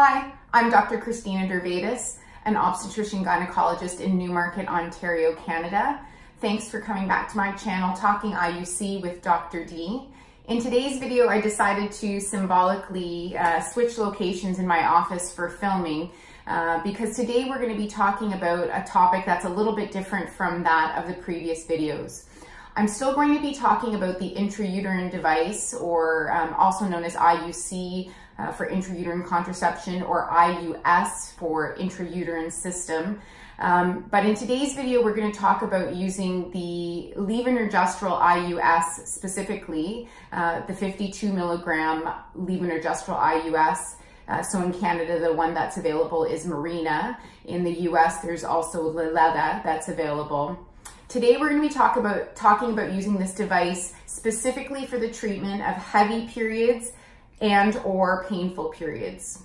Hi, I'm Dr. Kristina Dervaitis, an obstetrician gynecologist in Newmarket, Ontario, Canada. Thanks for coming back to my channel, Talking IUC with Dr. D. In today's video, I decided to symbolically uh, switch locations in my office for filming uh, because today we're going to be talking about a topic that's a little bit different from that of the previous videos. I'm still going to be talking about the intrauterine device or um, also known as IUC uh, for intrauterine contraception or IUS for intrauterine system. Um, but in today's video, we're going to talk about using the levonorgestrel IUS specifically, uh, the 52 milligram levonorgestrel IUS. Uh, so in Canada, the one that's available is Mirena. In the US, there's also Liletta that's available. Today we're going to be talk about, talking about using this device specifically for the treatment of heavy periods and or painful periods.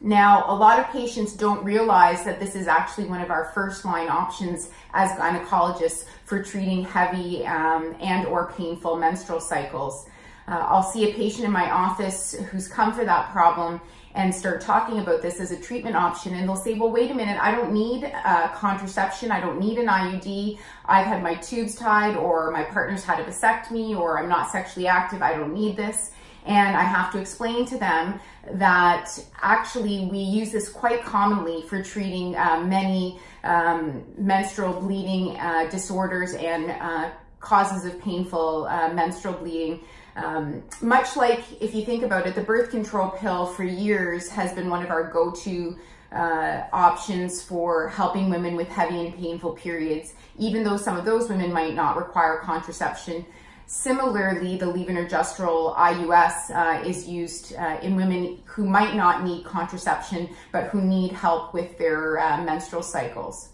Now, a lot of patients don't realize that this is actually one of our first line options as gynecologists for treating heavy um, and or painful menstrual cycles. Uh, I'll see a patient in my office who's come for that problem and start talking about this as a treatment option and they'll say, well, wait a minute, I don't need uh, contraception, I don't need an IUD, I've had my tubes tied or my partner's had a vasectomy or I'm not sexually active, I don't need this. And I have to explain to them that actually we use this quite commonly for treating uh, many um, menstrual bleeding uh, disorders and uh, causes of painful uh, menstrual bleeding. Um, much like if you think about it, the birth control pill for years has been one of our go-to uh, options for helping women with heavy and painful periods, even though some of those women might not require contraception. Similarly, the levonorgestrel IUS uh, is used uh, in women who might not need contraception, but who need help with their uh, menstrual cycles.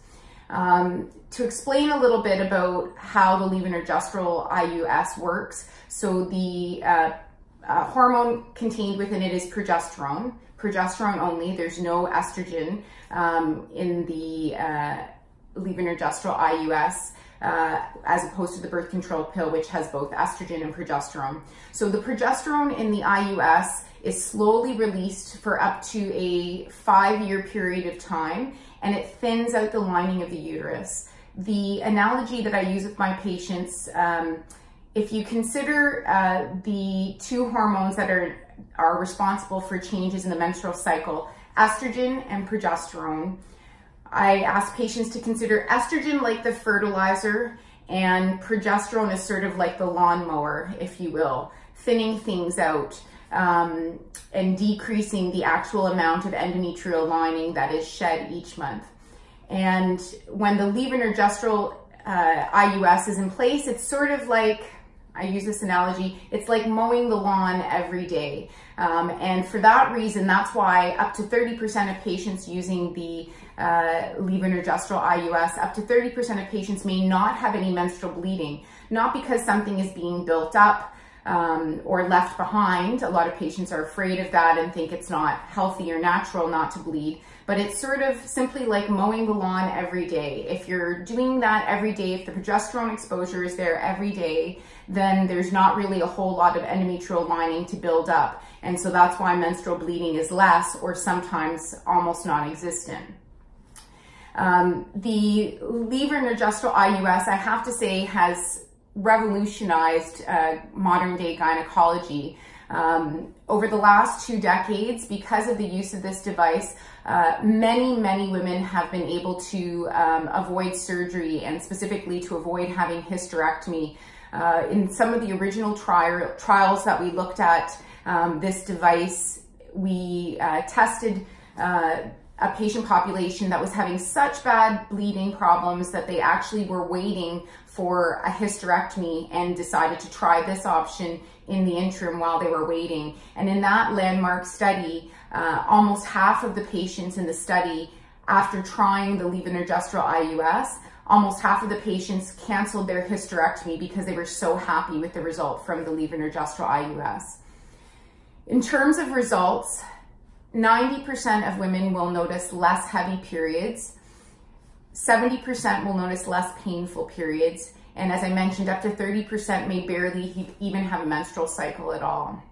Um, to explain a little bit about how the levonorgestrel IUS works, so the uh, uh, hormone contained within it is progesterone, progesterone only, there's no estrogen um, in the uh, levonorgestrel IUS uh, as opposed to the birth control pill, which has both estrogen and progesterone. So the progesterone in the IUS is slowly released for up to a five-year period of time, and it thins out the lining of the uterus. The analogy that I use with my patients, um, if you consider uh, the two hormones that are, are responsible for changes in the menstrual cycle, estrogen and progesterone, I ask patients to consider estrogen like the fertilizer and progesterone is sort of like the lawnmower, if you will, thinning things out um, and decreasing the actual amount of endometrial lining that is shed each month. And when the levonorgestrel uh, IUS is in place, it's sort of like I use this analogy, it's like mowing the lawn every day. Um, and for that reason, that's why up to 30% of patients using the uh, levonorgestrel IUS, up to 30% of patients may not have any menstrual bleeding, not because something is being built up um, or left behind. A lot of patients are afraid of that and think it's not healthy or natural not to bleed, but it's sort of simply like mowing the lawn every day. If you're doing that every day, if the progesterone exposure is there every day, then there's not really a whole lot of endometrial lining to build up. And so that's why menstrual bleeding is less or sometimes almost non-existent. Um, the levonorgestrel IUS, I have to say, has revolutionized uh, modern day gynecology. Um, over the last two decades, because of the use of this device, uh, many, many women have been able to um, avoid surgery and specifically to avoid having hysterectomy. Uh, in some of the original tri trials that we looked at, um, this device, we uh, tested uh, a patient population that was having such bad bleeding problems that they actually were waiting for a hysterectomy and decided to try this option in the interim while they were waiting. And in that landmark study, uh, almost half of the patients in the study, after trying the levonorgestrel IUS, almost half of the patients canceled their hysterectomy because they were so happy with the result from the levonorgestrel IUS. In terms of results, 90% of women will notice less heavy periods. 70% will notice less painful periods. And as I mentioned, up to 30% may barely even have a menstrual cycle at all.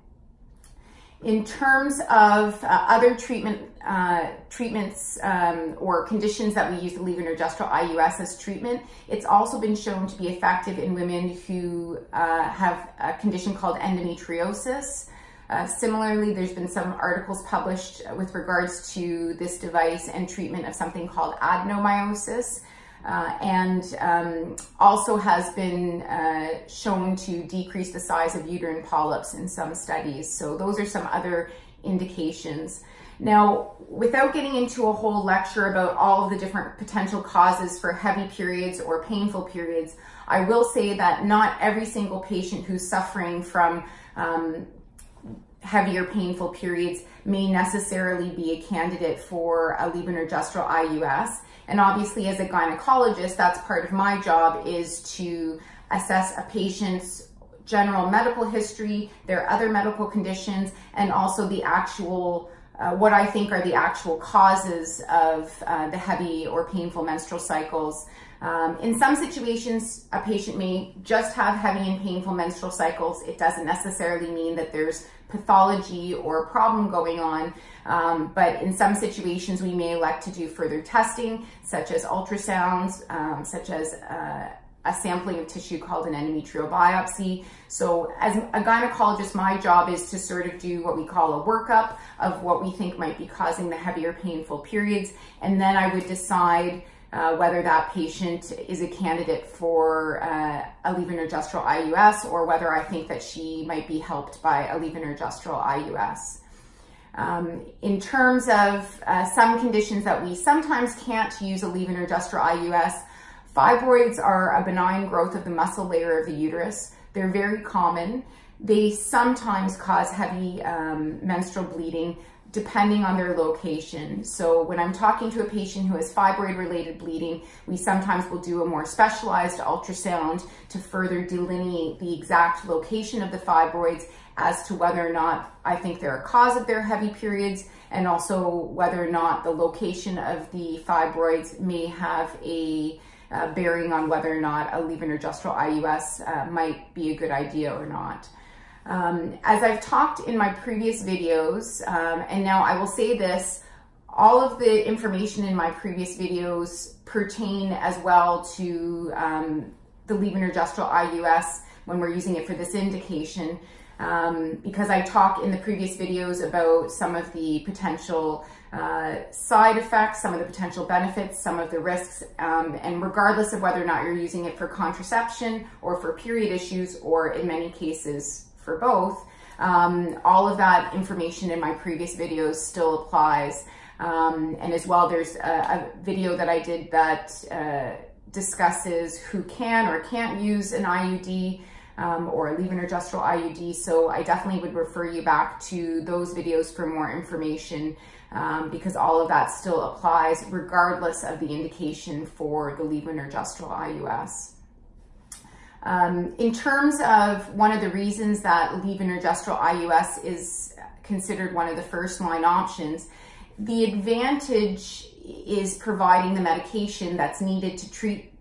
In terms of uh, other treatment uh, treatments um, or conditions that we use the levonorgestrel IUS as treatment, it's also been shown to be effective in women who uh, have a condition called endometriosis. Uh, similarly, there's been some articles published with regards to this device and treatment of something called adenomyosis. Uh, and um, also has been uh, shown to decrease the size of uterine polyps in some studies. So those are some other indications. Now, without getting into a whole lecture about all of the different potential causes for heavy periods or painful periods, I will say that not every single patient who's suffering from um, heavier painful periods may necessarily be a candidate for a levonorgestrel IUS. And obviously as a gynecologist, that's part of my job is to assess a patient's general medical history, their other medical conditions, and also the actual uh, what I think are the actual causes of uh, the heavy or painful menstrual cycles. Um, in some situations, a patient may just have heavy and painful menstrual cycles. It doesn't necessarily mean that there's pathology or problem going on. Um, but in some situations, we may elect to do further testing, such as ultrasounds, um, such as uh, a sampling of tissue called an endometrial biopsy. So as a gynecologist, my job is to sort of do what we call a workup of what we think might be causing the heavier painful periods. And then I would decide uh, whether that patient is a candidate for uh, a levonorgestrel IUS or whether I think that she might be helped by a levonorgestrel IUS. Um, in terms of uh, some conditions that we sometimes can't use a levonorgestrel IUS, fibroids are a benign growth of the muscle layer of the uterus. They're very common. They sometimes cause heavy um, menstrual bleeding depending on their location. So when I'm talking to a patient who has fibroid related bleeding, we sometimes will do a more specialized ultrasound to further delineate the exact location of the fibroids as to whether or not I think they're a cause of their heavy periods and also whether or not the location of the fibroids may have a uh, bearing on whether or not a levonorgestrel IUS uh, might be a good idea or not. Um, as I've talked in my previous videos, um, and now I will say this, all of the information in my previous videos pertain as well to um, the levonorgestrel IUS when we're using it for this indication. Um, because I talk in the previous videos about some of the potential uh, side effects, some of the potential benefits, some of the risks, um, and regardless of whether or not you're using it for contraception or for period issues, or in many cases for both, um, all of that information in my previous videos still applies. Um, and as well, there's a, a, video that I did that uh, discusses who can or can't use an IUD um, or a levonorgestrel IUD. So I definitely would refer you back to those videos for more information um, because all of that still applies regardless of the indication for the levonorgestrel IUS. Um, in terms of one of the reasons that levonorgestrel IUS is considered one of the first line options, the advantage is providing the medication that's needed to treat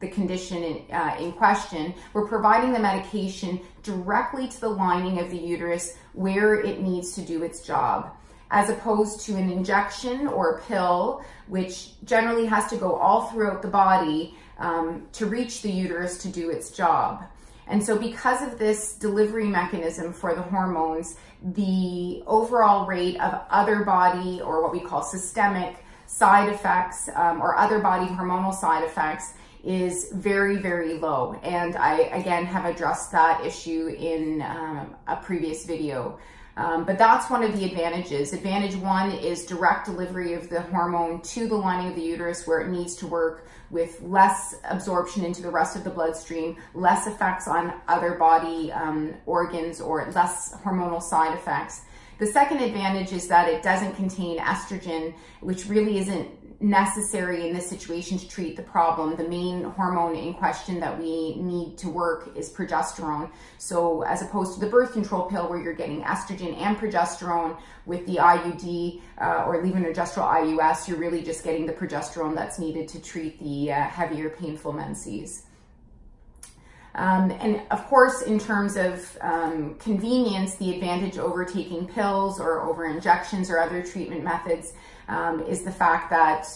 the condition in, uh, in, question. We're providing the medication directly to the lining of the uterus where it needs to do its job, as opposed to an injection or a pill, which generally has to go all throughout the body um, to reach the uterus to do its job. And so because of this delivery mechanism for the hormones, the overall rate of other body or what we call systemic side effects um, or other body hormonal side effects is very, very low. And I, again, have addressed that issue in um, a previous video. Um, but that's one of the advantages. Advantage one is direct delivery of the hormone to the lining of the uterus where it needs to work with less absorption into the rest of the bloodstream, less effects on other body um, organs or less hormonal side effects. The second advantage is that it doesn't contain estrogen, which really isn't necessary in this situation to treat the problem. The main hormone in question that we need to work is progesterone. So as opposed to the birth control pill where you're getting estrogen and progesterone with the IUD uh, or levonorgestrel IUS, you're really just getting the progesterone that's needed to treat the uh, heavier painful menses. Um, and of course, in terms of um, convenience, the advantage over taking pills or over injections or other treatment methods um, is the fact that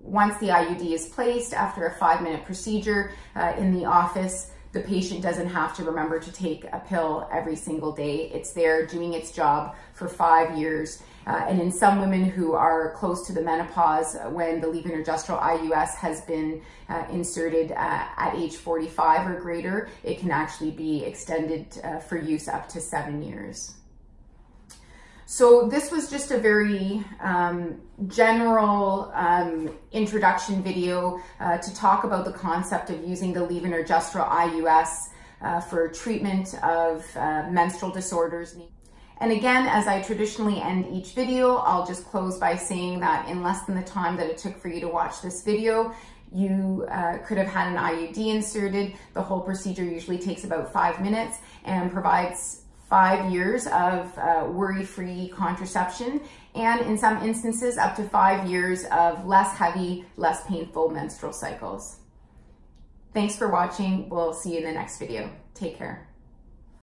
once the IUD is placed after a five minute procedure uh, in the office, the patient doesn't have to remember to take a pill every single day. It's there doing its job for five years. Uh, and in some women who are close to the menopause, uh, when the levonorgestrel IUS has been uh, inserted uh, at age 45 or greater, it can actually be extended uh, for use up to seven years. So this was just a very um, general um, introduction video uh, to talk about the concept of using the levonorgestrel IUS uh, for treatment of uh, menstrual disorders. And again, as I traditionally end each video, I'll just close by saying that in less than the time that it took for you to watch this video, you uh, could have had an IUD inserted. The whole procedure usually takes about five minutes and provides five years of uh, worry-free contraception, and in some instances, up to five years of less heavy, less painful menstrual cycles. Thanks for watching. We'll see you in the next video. Take care.